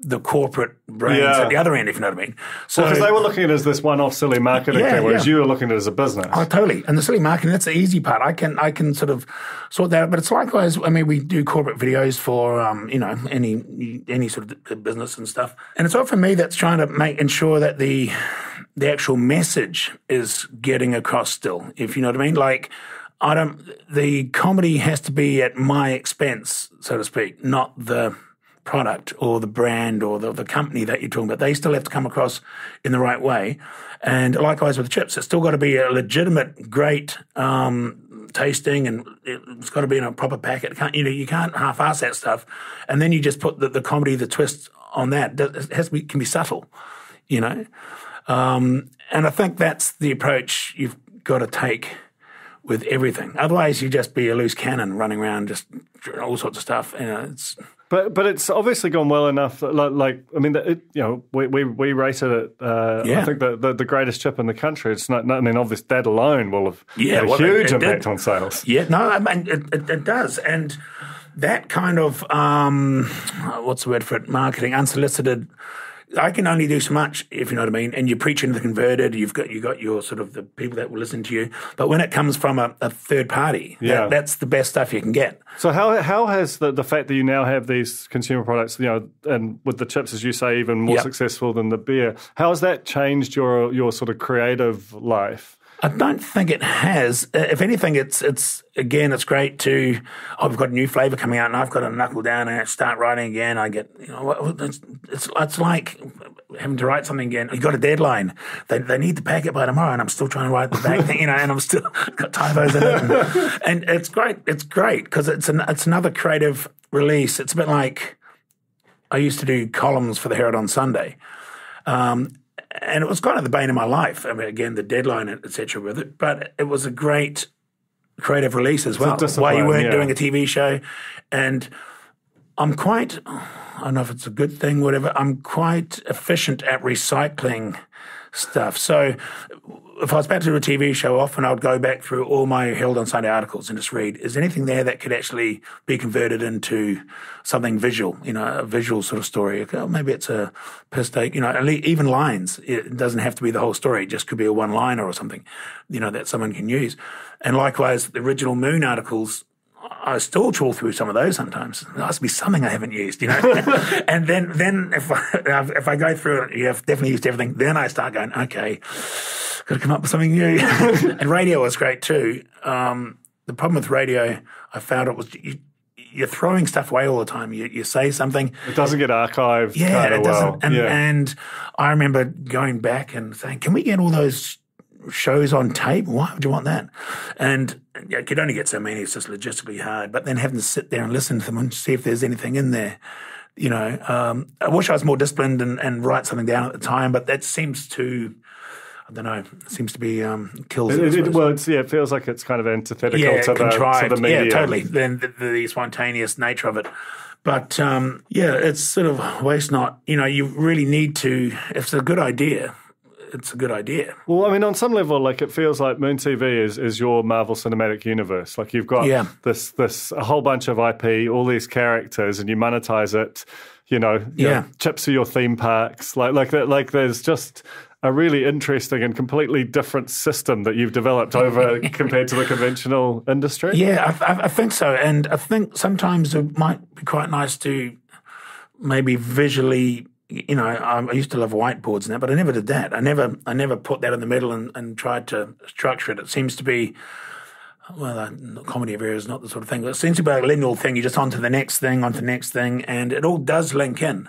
the corporate brains Yeah. at the other end, if you know what I mean. So Because they were looking at it as this one-off silly marketing Yeah, thing, whereas yeah. you were looking at it as a business. Oh, totally. And the silly marketing, that's the easy part. I can I can sort of sort that out. But it's likewise, I mean, we do corporate videos for, um, you know, any any sort of business and stuff. And it's all for me that's trying to make ensure that the the actual message is getting across still, if you know what I mean. Like, I don't, the comedy has to be at my expense, so to speak, not the product or the brand or the, the company that you're talking about. They still have to come across in the right way. And likewise with the chips, it's still got to be a legitimate, great um, tasting, and it's got to be in a proper packet. Can't, you know, you can't half-ass that stuff, and then you just put the, the comedy, the twist on that. It has to be can be subtle, you know. Um, and I think that's the approach you've got to take with everything. Otherwise, you just be a loose cannon running around, just all sorts of stuff. You know, it's but but it's obviously gone well enough. That, like, like I mean, it, you know, we we, we rated it. Uh, Yeah. I think the, the the greatest chip in the country. It's not. not I mean, obviously that alone will have Yeah, had a well, it- huge it impact did. on sales. Yeah, no, I mean it, it, it does, and that kind of um, what's the word for it? Marketing, unsolicited. I can only do so much, if you know what I mean. And you're preaching to the converted. You've got you got your sort of the people that will listen to you. But when it comes from a, a third party, that- Yeah. that's the best stuff you can get. So how how has the, the fact that you now have these consumer products, you know, and with the chips, as you say, even more Yep. successful than the beer, how has that changed your your sort of creative life? I don't think it has. Uh, If anything, it's it's again, it's great to. Oh, we've got a new flavour coming out, and I've got to knuckle down and start writing again. I get, you know, it's it's, it's like having to write something again. You got a deadline. They they need the packet by tomorrow, and I'm still trying to write the back thing, you know, and I'm still got typos in it, and, and it's great. It's great because it's an it's another creative release. It's a bit like I used to do columns for the Herald on Sunday and it was kind of the bane of my life. I mean, again, the deadline, etc., with it, but it was a great creative release as well. Why you weren't yeah. doing a TV show, and I'm quite. I don't know if it's a good thing, whatever. I'm quite efficient at recycling stuff. So if I was about to do a TV show, often I would go back through all my Herald on Sunday articles and just read, is anything there that could actually be converted into something visual, you know, a visual sort of story? Well, oh, maybe it's a piss take, you know, even lines. It doesn't have to be the whole story. It just could be a one liner or something, you know, that someone can use. And likewise, the original Moon articles, I still trawl through some of those sometimes. There has to be something I haven't used, you know. and then, then if I if I go through it, you have definitely used everything. Then I start going, okay, got to come up with something new. and radio was great too. Um, the problem with radio, I found it was you, you're throwing stuff away all the time. You, you say something, It doesn't get archived yeah, it doesn't. well. And, yeah. and I remember going back and saying, "Can we get all those shows on tape? Why would you want that?" And you could only get so many. It's just logistically hard. But then having to sit there and listen to them and see if there's anything in there. You know, um, I wish I was more disciplined and, and write something down at the time, but that seems to, I don't know, seems to be um, kills it. It- it- well, it's, yeah, it feels like it's kind of antithetical yeah, to, the, to contrived. the media. Yeah, totally. Then the, the spontaneous nature of it. But um, yeah, it's sort of waste not. You know, you really need to. If it's a good idea, it's a good idea. Well, I mean, on some level, like it feels like Moon TV is, is your Marvel Cinematic Universe. Like you've got Yeah. this this a whole bunch of IP, all these characters, and you monetize it. You know, you Yeah. know, chips for your theme parks. Like like that. Like there's just a really interesting and completely different system that you've developed over compared to the conventional industry. Yeah, I, I, I think so, and I think sometimes it might be quite nice to maybe visually. You know, I, used to love whiteboards and that, but I never did that. I never, I never put that in the middle and, and tried to structure it. It seems to be well, uh, comedy of errors is not the sort of thing. It seems to be a linear thing. You're just on to the next thing, on to the next thing, and it all does link in.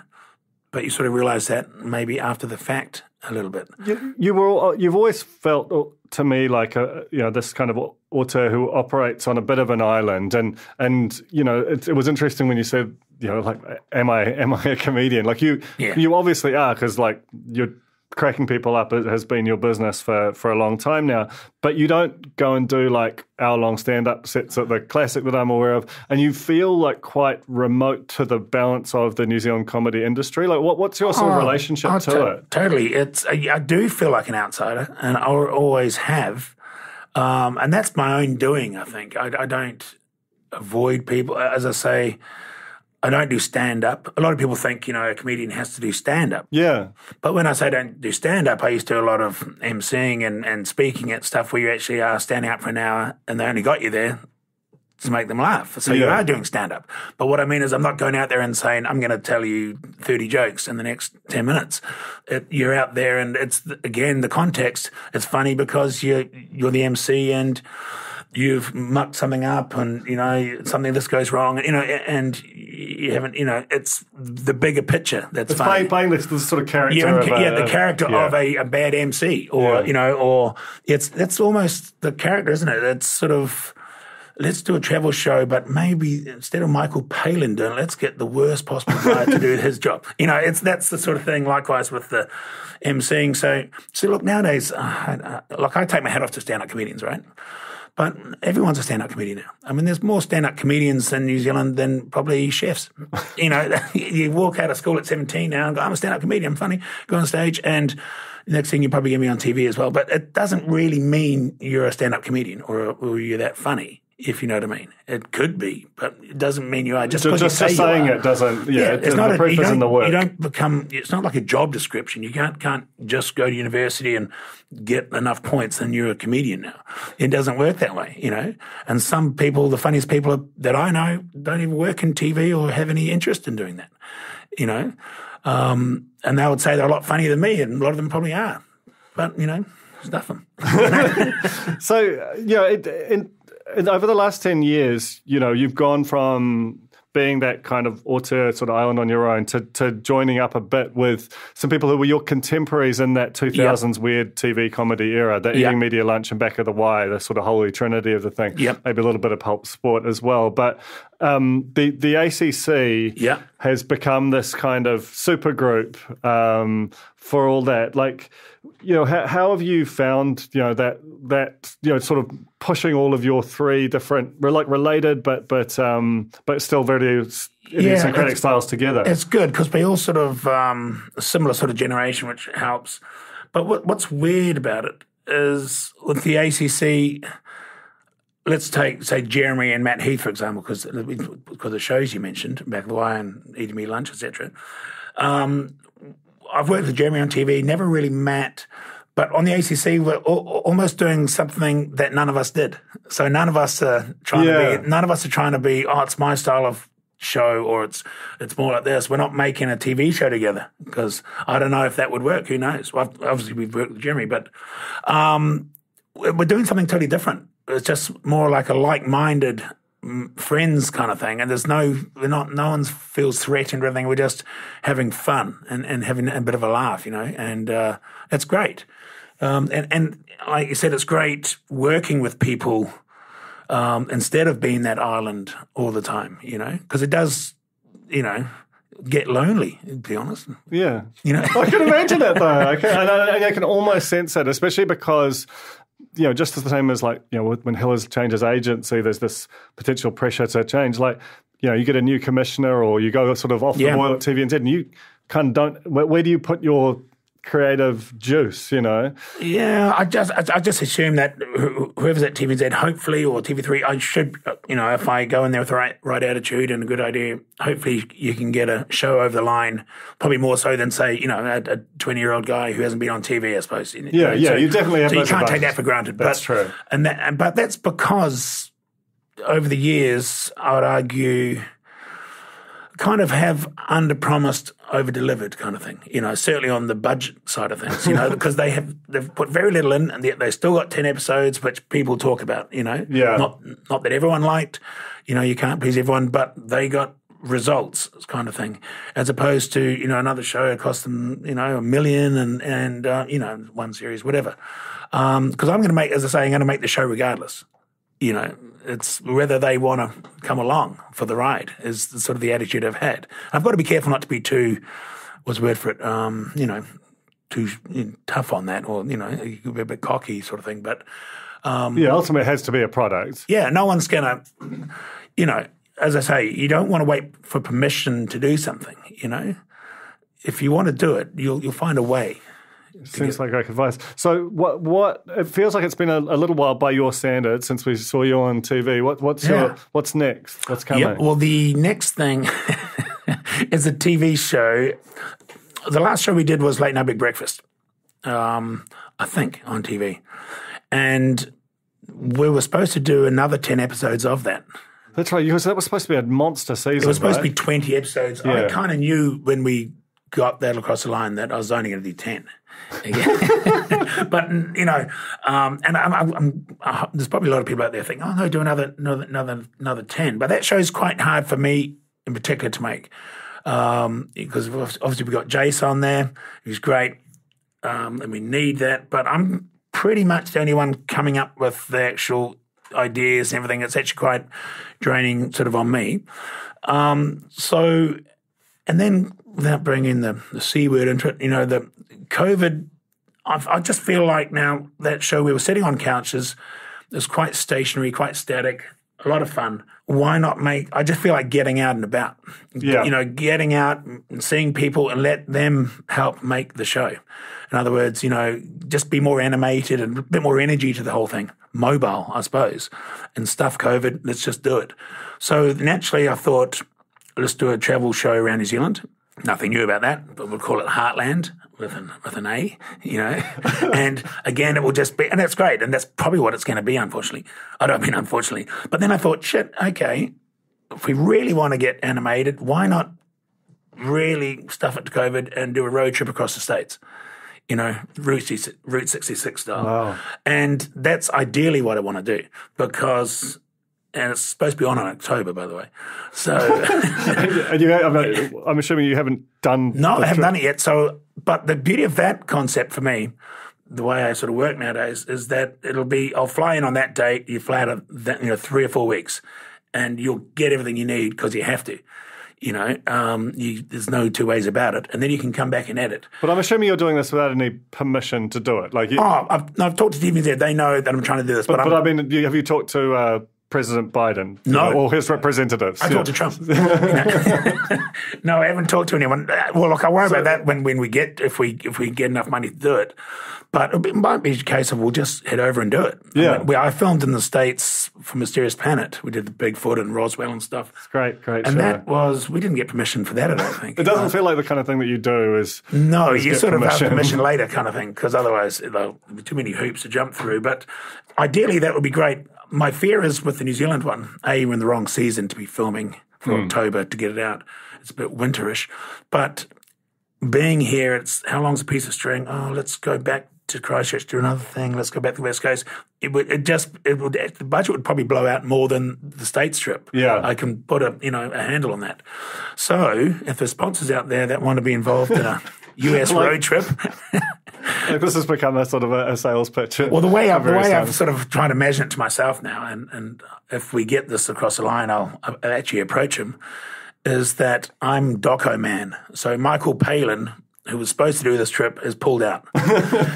But you sort of realize that maybe after the fact a little bit. You, you were you've always felt uh, to me like a you know this kind of author who operates on a bit of an island and and you know it, it was interesting when you said you know like am I am I a comedian like you Yeah. you obviously are because like you're cracking people up it has been your business for for a long time now but you don't go and do like hour long stand up sets at the classic that I'm aware of and you feel like quite remote to the balance of the New Zealand comedy industry like what what's your sort of relationship Oh, to to- it Totally. It's I, I do feel like an outsider, and I always have. Um, and that's my own doing. I think I, I don't avoid people. As I say, I don't do stand up. A lot of people think you know a comedian has to do stand up. yeah But when I say don't do stand up, I used to do a lot of emceeing and, and speaking at stuff where you actually are standing up for an hour and they only got you there to make them laugh. So you are doing stand up. But what I mean is, I'm not going out there and saying, I'm going to tell you 30 jokes in the next 10 minutes. It, you're out there and it's, again, the context. It's funny because you're, you're the MC and you've mucked something up and, you know, something this goes wrong, and you know, and you haven't, you know, it's the bigger picture that's it's funny. playing, playing this, this sort of character Yeah, of a, the character yeah. of a, a bad MC, or Yeah. you know, or it's that's almost the character, isn't it? It's sort of let's do a travel show, but maybe instead of Michael Palin doing it, let's get the worst possible guy to do his job. You know, it's that's the sort of thing. Likewise with the emceeing. So, so look, nowadays, uh, uh, like I take my hat off to stand-up comedians, right? But everyone's a stand-up comedian now. I mean, there's more stand-up comedians in New Zealand than probably chefs. you know, you walk out of school at 17 now and go, I'm a stand-up comedian, I'm funny, go on stage, and next thing you're probably get me on TV as well. But it doesn't really mean you're a stand-up comedian or, or you're that funny if you know what I mean. It could be, but it doesn't mean you are. Just just, say just saying it doesn't. Yeah, it, it's not the a, proof is in the work. You don't become. It's not like a job description. You can't can't just go to university and get enough points and you're a comedian now. It doesn't work that way, you know. And some people, the funniest people that I know, don't even work in TV or have any interest in doing that, you know. Um, and they would say they're a lot funnier than me, and a lot of them probably are. But you know, stuff them. So, you know, it, in, over the last 10 years, you know, you've gone from being that kind of auteur sort of island on your own to, to joining up a bit with some people who were your contemporaries in that 2000s weird TV comedy era, the Yeah. Eating Media Lunch and Back of the Y, the sort of holy trinity of the thing. Yep. Maybe a little bit of pulp sport as well. But um, the, the ACC Yeah. has become this kind of super group um, for all that. Like, you know, how, how have you found, you know, that that you know, sort of pushing all of your three different, re- like related, but but um, but still very idiosyncratic it's- styles together. It's good because we all sort of um, a similar sort of generation, which helps. But what, what's weird about it is with the ACC. Let's take say Jeremy and Matt Heath for example, because because the shows you mentioned, Back of the Y and Eating Me Lunch, etc. Um, I've worked with Jeremy on TV, never really met, But on the ACC, we're al- al- almost doing something that none of us did. So none of us are trying Yeah. to be. None of us are trying to be. Oh, it's my style of show, or it's it's more like this. We're not making a TV show together because I don't know if that would work. Who knows? Well, obviously, we've worked with Jeremy, but um, we're doing something totally different. It's just more like a like-minded friends kind of thing, and there's no, we're not, no one feels threatened or anything. We're just having fun and, and having a bit of a laugh, you know, and uh, it's great. Um, and, and like you said, it's great working with people um, instead of being that island all the time, you know, because it does, you know, get lonely. To be honest, yeah. you know. I can imagine it though. I can, and I, I can almost sense it, especially because you know, just as the same as like you know, when Hellers changes agency, there's this potential pressure to change. Like you know, you get a new commissioner, or you go sort of off Yeah. the boil at TVNZ, and you kind of don't. Where, where do you put your creative juice? You know, Yeah, I just I, I just assume that whoever's at TVNZ, hopefully or TV3, I should you know if I go in there with the right right attitude and a good idea, hopefully you can get a show over the line. Probably more so than say you know a twenty year old guy who hasn't been on TV. I suppose. you know, Yeah, yeah, you definitely have So you can't take that for granted. That's but, true. And that and- but that's because over the years, I would argue kind of have under promised, over delivered kind of thing. You know, certainly on the budget side of things, you know, because they have they've put very little in and yet they still got ten episodes which people talk about, you know. Yeah. Not not that everyone liked, you know, you can't please everyone, but they got results kind of thing as opposed to you know another show cost them you know a million and and uh, you know one series whatever because i'm going to make as i say i'm going to make the show regardless you know, it's whether they want to come along for the ride is sort of the attitude I've had. I've got to be careful not to be too, what's the word for it, um, you know, too you know, tough on that or, you know, you could be a bit cocky sort of thing. But yeah, ultimately it has to be a product. yeah, no one's going to, you know, as I say, you don't want to wait for permission to do something, you know. If you want to do it, you'll, you'll find a way. Seems like great advice. So, what? What? It feels like it's been a, a little while by your standards since we saw you on TV. What? What's Yeah. your? What's next? What's coming? Yeah, well, the next thing is a TV show. The last show we did was Late Night Big Breakfast, um, I think, on TV. And we were supposed to do another 10 episodes of that. That's right. You, that was supposed to be a monster season. It was supposed right? to be 20 episodes. I kind of knew when we got that across the line that I was only going to do 10. but you know, um, and I'm, I'm, I'm, there's probably a lot of people out there thinking, "Oh no, do another, another, another, another ten. But that show's quite hard for me, in particular, to make um, because obviously we got Jace on there, who's great, um, and we need that. But I'm pretty much the only one coming up with the actual ideas and everything. It's actually quite draining, sort of on me. Um, so, and then without bringing the the c word into it, you know, the COVID. I've, I just feel like now that show we were sitting on couches is quite stationary, quite static, a lot of fun. Why not make? I just feel like getting out and about. Yeah. you know, getting out and seeing people and let them help make the show. In other words, you know, just be more animated and a bit more energy to the whole thing. Mobile, I suppose. And stuff COVID, let's just do it. So naturally, I thought, let's do a travel show around New Zealand. Nothing new about that, but we'll call it Heartland with an with an A, you know. and again, it will just be, and that's great, and that's probably what it's going to be. Unfortunately, I don't mean unfortunately, but then I thought, shit, okay, if we really want to get animated, why not really stuff it to COVID and do a road trip across the states? You know, Route 66 Route 66 style. Wow. And that's ideally what I want to do because, and it's supposed to be on in October, by the way. So, And you, I'm, I'm assuming you haven't done. no, I haven't trip. done it yet. So, but the beauty of that concept for me, the way I sort of work nowadays, is that it'll be I'll fly in on that date. You fly out of that, you know three or four weeks, and you'll get everything you need because you have to. You know, um, you, there's no two ways about it, and then you can come back and edit. But I'm assuming you're doing this without any permission to do it. Like, you, Oh, I've, I've talked to TVNZ. They know that I'm trying to do this, but, but, but I mean, have you talked to uh, President Biden? No. or his representatives? I Yeah. talked to Trump. No, I haven't talked to anyone. Uh, Well, look, I worry about that when, when we get if we if we get enough money to do it. But it might be a case of we'll just head over and do it. Yeah. I, mean, we, I filmed in the states for Mysterious Planet. We did the Bigfoot and Roswell and stuff. It's Great, great And show. that was we didn't get permission for that. I don't think it doesn't feel like the kind of thing that you do is. no, Just you sort of have permission. permission later, kind of thing, because otherwise there'll be too many hoops to jump through. But ideally, that would be great. My fear is with the New Zealand one, a we're in the wrong season to be filming for Hmm. October to get it out. It's a bit winterish, but being here, it's how long's a piece of string? Oh, let's go back to Christchurch, do another thing. Let's go back to the West Coast. It would, it just, it would, the budget would probably blow out more than the states trip. Yeah. I can put a, you know, a handle on that. So if there's sponsors out there that want to be involved in a US road trip, Like, this has become a sort of a, a sales pitch. well, the way, I've, the way I've sort of tried to imagine it to myself now, and, and if we get this across the line, I'll, I'll actually approach him, is that I'm Doco Man. So Michael Palin, who was supposed to do this trip, is pulled out.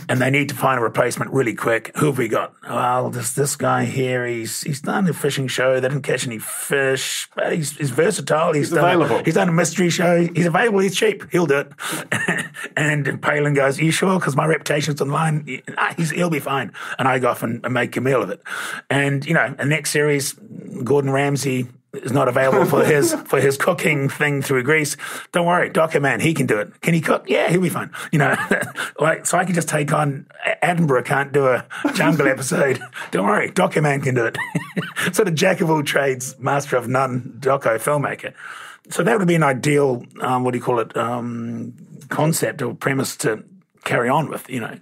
and they need to find a replacement really quick. Who have we got? Well, there's this guy here. He's he's done a fishing show. They didn't catch any fish, but he's, he's versatile. He's, done available. A, he's done a mystery show. He's available. He's cheap. He'll do it. and Palin goes, "Are you sure? Because my reputation's online. "Ah, He's, he'll be fine." And I go off and, and make a meal of it. And you know, the next series, Gordon Ramsay is not available for his for his cooking thing through Greece. Don't worry, Doco man, he can do it. Can he cook? Yeah, he'll be fine. You know, like so I can just take on Attenborough can't do a jungle episode. Don't worry, Doco man can do it. sort of jack of all trades, master of none, doco filmmaker. So that would be an ideal, um, what do you call it, um, concept or premise to carry on with, you know,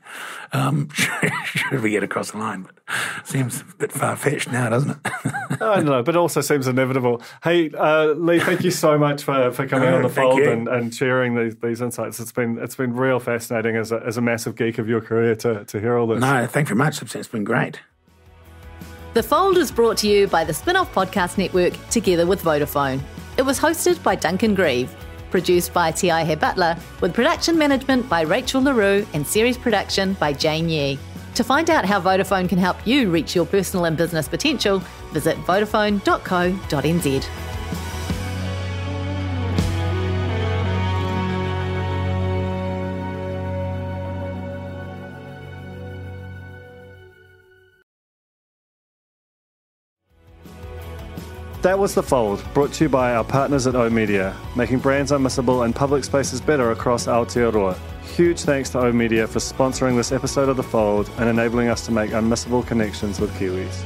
um, should we get across the line. But seems a bit far fetched now, doesn't it? I don't know, but also seems inevitable. Hey, uh, Leigh, thank you so much for, for coming Oh, on the fold and, and sharing these, these insights. It's been it's been real fascinating as a, as a massive geek of your career to, to hear all this. no, thank you very much. It's been great. The Fold is brought to you by the Spin Off Podcast Network together with Vodafone. It was hosted by Duncan Greive, produced by T.I. Hair Butler, with production management by Rachel LaRue and series production by Jane Yee. To find out how Vodafone can help you reach your personal and business potential, visit vodafone.co.nz. That was The Fold, brought to you by our partners at O Media, making brands unmissable and public spaces better across Aotearoa. Huge thanks to O Media for sponsoring this episode of The Fold and enabling us to make unmissable connections with Kiwis.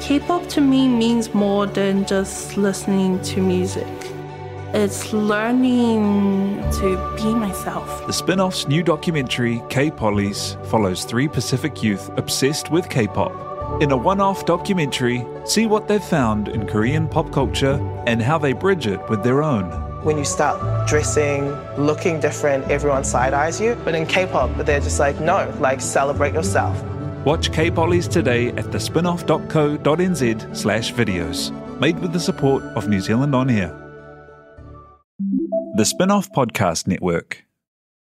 K-pop to me means more than just listening to music. It's learning to be myself. The spin off's new documentary, K Pollies, follows three Pacific youth obsessed with K pop. In a one off documentary, see what they've found in Korean pop culture and how they bridge it with their own. when you start dressing, looking different, everyone side eyes you. But in K pop, they're just like, no, like celebrate yourself. Watch K-Pollies today at thespinoff.co.nz slash videos. Made with the support of New Zealand On Air. The Spinoff Podcast Network.